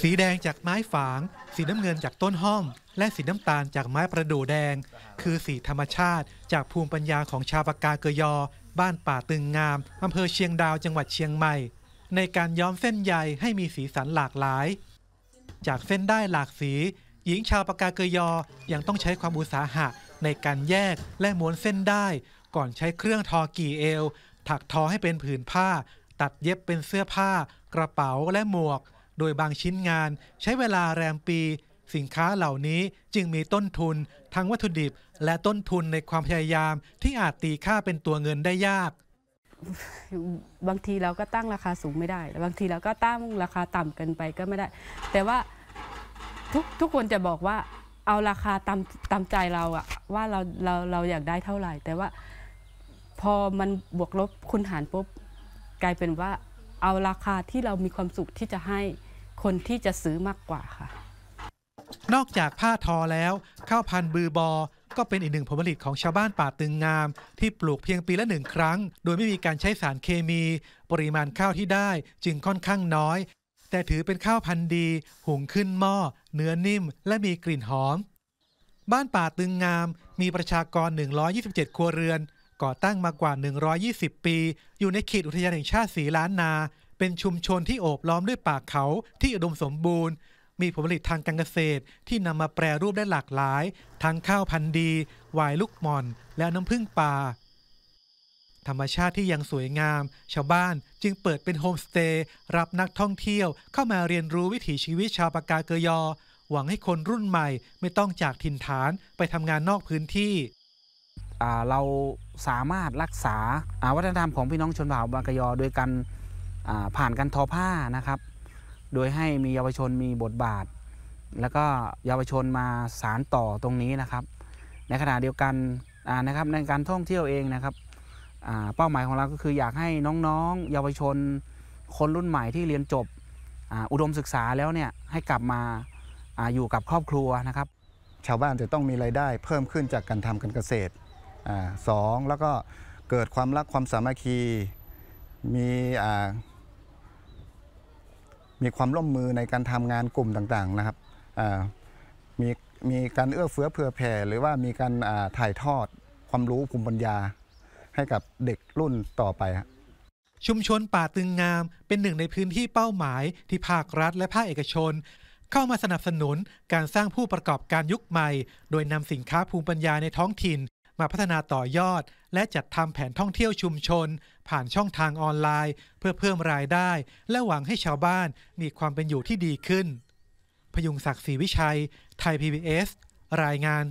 สีแดงจากไม้ฝาง สีน้ำเงินจากต้นห้อม และสีน้ำตาลจากไม้ประดู่แดง คือสีธรรมชาติ จากภูมิปัญญาของชาวปากกาเกยอ บ้านป่าตึงงามอำเภอเชียงดาวจังหวัดเชียงใหม่ ในการย้อมเส้นใยให้มีสีสันหลากหลาย จากเส้นได้หลากสี หญิงชาวปากกาเกยอยังต้องใช้ความอุตสาหะ ในการแยกและม้วนเส้นได้ ก่อนใช้เครื่องทอกี่เอว ถักทอให้เป็นผืนผ้า ตัดเย็บเป็นเสื้อผ้า กระเป๋าและหมวก โดยบางชิ้นงานใช้เวลาแรมปี สินค้าเหล่านี้จึงมีต้นทุน ทั้งวัตถุดิบ และต้นทุนในความพยายามที่อาจตีค่าเป็นตัวเงินได้ยาก บางทีเราก็ตั้งราคาสูงไม่ได้ บางทีเราก็ตั้งราคาต่ำเกินไปก็ไม่ได้ แต่ว่าทุกทุกคนจะบอกว่าเอาราคาตามตามใจเราอะว่าเราเราเราอยากได้เท่าไหร่ แต่ว่าพอมันบวกลบคูณหารปุ๊บกลายเป็นว่าเอาราคาที่เรามีความสุขที่จะให้ คนที่จะซื้อมากกว่าค่ะ นอกจากผ้าทอแล้ว ข้าวพันธุ์บือบอ ก็เป็นอีกหนึ่งผลผลิตของชาวบ้านป่าตึงงาม ที่ปลูกเพียงปีละหนึ่งครั้ง โดยไม่มีการใช้สารเคมี ปริมาณข้าวที่ได้จึงค่อนข้างน้อย แต่ถือเป็นข้าวพันธุ์ดี หุงขึ้นหม้อ เนื้อนิ่ม และมีกลิ่นหอม บ้านป่าตึงงาม มีประชากร 127 ครัวเรือนก่อตั้งมากว่า 120 ปี อยู่ในเขตอุทยานแห่งชาติสีล้านนา เป็นชุมชนที่โอบล้อมด้วยป่าเขาที่อุดมสมบูรณ์ มีผลผลิตทางการเกษตร ที่นำมาแปรรูปได้หลากหลาย ทั้งข้าวพันธุ์ดีหวายลูกหม่อน และน้ำผึ้งป่า ธรรมชาติที่ยังสวยงาม ชาวบ้านจึงเปิดเป็นโฮมสเตย์รับนักท่องเที่ยวเข้ามาเรียนรู้วิถีชีวิตชาวปากาเกยอ หวังให้คนรุ่นใหม่ไม่ต้องจากถิ่นฐานไปทำงานนอกพื้นที่เราสามารถรักษาวัฒนธรรมของพี่น้องชนเผ่าบางกยอ โดยการ ผ่านการทอผ้านะครับ โดยให้มีเยาวชนมีบทบาท แล้วก็เยาวชนมาสารต่อตรงนี้นะครับ ในขณะเดียวกันนะครับในการท่องเที่ยวเองนะครับเป้าหมายของเราก็คืออยากให้น้องๆ เยาวชน คนรุ่นใหม่ที่เรียนจบออุดมศึกษาแล้วเนี่ยให้กลับมาออยู่กับครอบครัวนะครับ ชาวบ้านจะต้องมีรายได้เพิ่มขึ้นจากการทำการเกษตรอสองแล้วก็เกิดความรักความสามัคคีมีอ่า มีความร่วมมือในการทำงานกลุ่มต่างๆนะครับมีมีการเอื้อเฟื้อเผื่อแผ่หรือว่ามีการถ่ายทอดความรู้ภูมิปัญญา ให้กับเด็กรุ่นต่อไปครับชุมชนป่าตึงงามเป็นหนึ่งในพื้นที่เป้าหมายที่ภาครัฐและภาคเอกชน เข้ามาสนับสนุนการสร้างผู้ประกอบการยุคใหม่ โดยนำสินค้าภูมิปัญญาในท้องถิ่น มาพัฒนาต่อยอด และจัดทำแผนท่องเที่ยวชุมชน ผ่านช่องทางออนไลน์ เพื่อเพิ่มรายได้ และหวังให้ชาวบ้านมีความเป็นอยู่ที่ดีขึ้น พยุงศักดิ์ศรีวิชัย ไทย PBS รายงาน